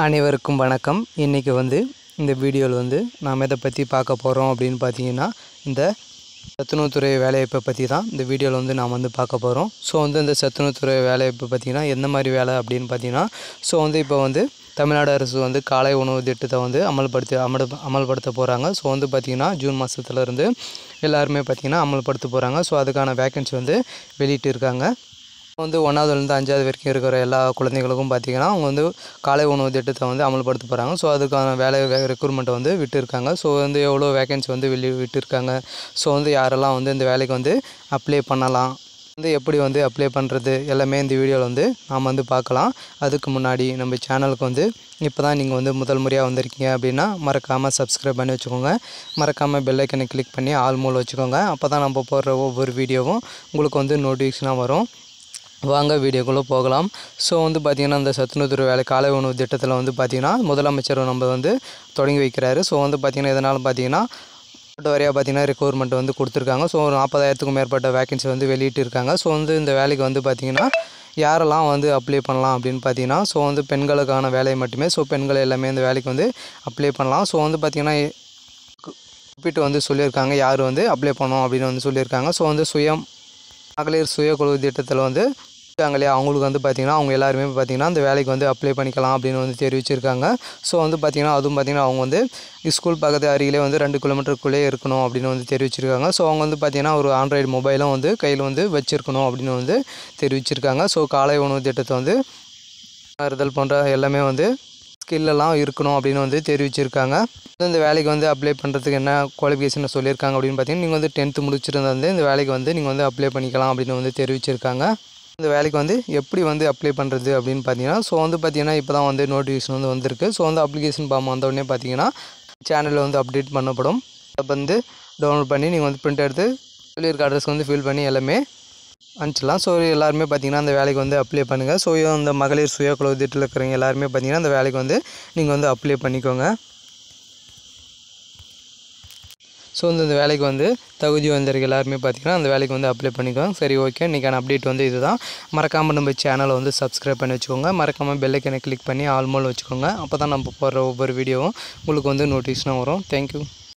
அனைவருக்கும் வணக்கம். இன்றைக்கி வந்து இந்த வீடியோவில் வந்து நாம் எதை பற்றி பார்க்க போகிறோம் அப்படின்னு பார்த்தீங்கன்னா இந்த சத்துணவுத்துறை வேலைவாய்ப்பை பற்றி தான் இந்த வீடியோவில் வந்து நாம் வந்து பார்க்க போகிறோம். ஸோ வந்து இந்த சத்துணவுத்துறை வேலைவாய்ப்பு பார்த்திங்கன்னா எந்த மாதிரி வேலை அப்படின்னு பார்த்தீங்கன்னா ஸோ வந்து இப்போ வந்து தமிழ்நாடு அரசு வந்து காலை உணவு திட்டத்தை வந்து அமல்படுத்தி அமல் அமல்படுத்த போகிறாங்க. ஸோ வந்து பார்த்திங்கன்னா ஜூன் மாதத்துலேருந்து எல்லாருமே பார்த்திங்கன்னா அமல்படுத்த போகிறாங்க. ஸோ அதுக்கான வேக்கன்சி வந்து வெளியிட்டு இருக்காங்க வந்து ஒன்றாவதுலேருந்து அஞ்சாவது வரைக்கும் இருக்கிற எல்லா குழந்தைகளுக்கும் பார்த்திங்கன்னா அவங்க வந்து காலை உணவு திட்டத்தை வந்து அமல்படுத்த போகிறாங்க ஸோ அதுக்கான வேலை ரெக்ரூட்மெண்ட்டை வந்து விட்டுருக்காங்க. ஸோ வந்து எவ்வளோ வேகன்சி வந்து வெளி விட்டுருக்காங்க? ஸோ வந்து யாரெல்லாம் வந்து இந்த வேலைக்கு வந்து அப்ளை பண்ணலாம்? வந்து எப்படி வந்து அப்ளை பண்ணுறது எல்லாமே இந்த வீடியோவில் வந்து நாம் வந்து பார்க்கலாம் அதுக்கு முன்னாடி நம்ம சேனலுக்கு வந்து இப்போ தான் நீங்கள் வந்து முதல் முறையாக வந்திருக்கீங்க அப்படின்னா மறக்காமல் சப்ஸ்கிரைப் பண்ணி வச்சுக்கோங்க. மறக்காமல் பெல்லைக்கனை கிளிக் பண்ணி ஆல் மூல் வச்சுக்கோங்க. அப்போ தான் நம்ம போடுற ஒவ்வொரு வீடியோவும் உங்களுக்கு வந்து நோட்டிஃபிகேஷனாக வரும். வாங்க வீடியோக்குள்ளே போகலாம். ஸோ வந்து பார்த்திங்கன்னா இந்த சத்துணவுத்துறை வேலை காலை உணவு திட்டத்தில் வந்து பார்த்திங்கன்னா முதலமைச்சர் நம்ம வந்து தொடங்கி வைக்கிறாரு. ஸோ வந்து பார்த்திங்கன்னா எதனாலும் பார்த்திங்கன்னா வரையாக பார்த்திங்கன்னா ரெக்குவயர்மெண்ட் வந்து கொடுத்துருக்காங்க. ஸோ ஒரு நாற்பதாயிரத்துக்கும் மேற்பட்ட வேக்கன்சி வந்து வெளியிட்டு இருக்காங்க. ஸோ வந்து இந்த வேலைக்கு வந்து பார்த்திங்கன்னா யாரெல்லாம் வந்து அப்ளை பண்ணலாம் அப்படின்னு பார்த்தீங்கன்னா ஸோ வந்து பெண்களுக்கான வேலை மட்டுமே ஸோ பெண்கள் எல்லாமே இந்த வேலைக்கு வந்து அப்ளை பண்ணலாம். ஸோ வந்து பார்த்திங்கன்னா குறிப்பிட்டு வந்து சொல்லியிருக்காங்க யார் வந்து அப்ளை பண்ணோம் அப்படின்னு வந்து சொல்லியிருக்காங்க. ஸோ வந்து சுயம் மகளிர் சுய குழு திட்டத்தில் வந்து இருக்காங்க இல்லையா அவங்களுக்கு வந்து பார்த்திங்கன்னா அவங்க எல்லாருமே பார்த்திங்கன்னா அந்த வேலைக்கு வந்து அப்ளை பண்ணிக்கலாம் அப்படின்னு வந்து தெரிவிச்சிருக்காங்க. ஸோ வந்து பார்த்திங்கன்னா அதுவும் பார்த்திங்கன்னா அவங்க வந்து ஸ்கூல் பக்கத்து அருகிலே வந்து ரெண்டு கிலோமீட்டருக்குள்ளே இருக்கணும் அப்படின்னு வந்து தெரிவிச்சிருக்காங்க. ஸோ அவங்க வந்து பார்த்திங்கன்னா ஒரு ஆண்ட்ராய்டு மொபைலும் வந்து கையில் வந்து வச்சுருக்கணும் அப்படின்னு வந்து தெரிவிச்சிருக்காங்க. ஸோ காலை உணவு திட்டத்தை வந்து ஆறுதல் போன்ற எல்லாமே வந்து ஸ்கில்லெல்லாம் இருக்கணும் அப்படின்னு வந்து தெரிவிச்சிருக்காங்க. இந்த வேலைக்கு வந்து அப்ளை பண்ணுறதுக்கு என்ன குவாலிஃபிகேஷன் சொல்லியிருக்காங்க அப்படின்னு பார்த்தீங்கன்னா நீங்கள் வந்து டென்த்து முடிச்சிருந்தா வந்து இந்த வேலைக்கு வந்து நீங்கள் வந்து அப்ளை பண்ணிக்கலாம் அப்படின்னு வந்து தெரிவிச்சிருக்காங்க. இந்த வேலைக்கு வந்து எப்படி வந்து அப்ளை பண்ணுறது அப்படின்னு பார்த்தீங்கன்னா ஸோ வந்து பார்த்தீங்கன்னா இப்போ தான் வந்து நோட்டிஃபிகேஷன் வந்து வந்திருக்கு. ஸோ வந்து அப்ளிகேஷன் ஃபார்ம் வந்தவுடனே பார்த்தீங்கன்னா சேனலில் வந்து அப்டேட் பண்ணப்படும். அதை வந்து டவுன்லோட் பண்ணி நீங்கள் வந்து பிரிண்ட் எடுத்து சொல்லியிருக்க அட்ரஸ் வந்து ஃபில் பண்ணி எல்லாமே அனுப்பிச்சிடலாம். ஸோ எல்லாருமே பார்த்தீங்கன்னா அந்த வேலைக்கு வந்து அப்ளை பண்ணுங்கள் ஸோ இந்த மகளிர் சுய குழு திட்டத்தில் இருக்கிறவங்க எல்லாருமே பார்த்தீங்கன்னா அந்த வேலைக்கு வந்து நீங்கள் வந்து அப்ளை பண்ணிக்கோங்க. ஸோ இந்த இந்த வேலைக்கு வந்து தகுதி வந்திருக்கு எல்லாருமே பார்த்தீங்கன்னா அந்த வேலைக்கு வந்து அப்ளை பண்ணிக்கோங்க சரி ஓகே இன்றைக்கான அப்டேட் வந்து இதுதான். மறக்காமல் நம்ம சேனலை வந்து சப்ஸ்கிரைப் பண்ணி வச்சுக்கோங்க. மறக்காமல் பெல்லைக்கனை கிளிக் பண்ணி ஆல்மோல் வச்சுக்கோங்க. அப்போ தான் நம்ம போடுற ஒவ்வொரு வீடியோவும் உங்களுக்கு வந்து நோட்டீஸ்னால் வரும். தேங்க்யூ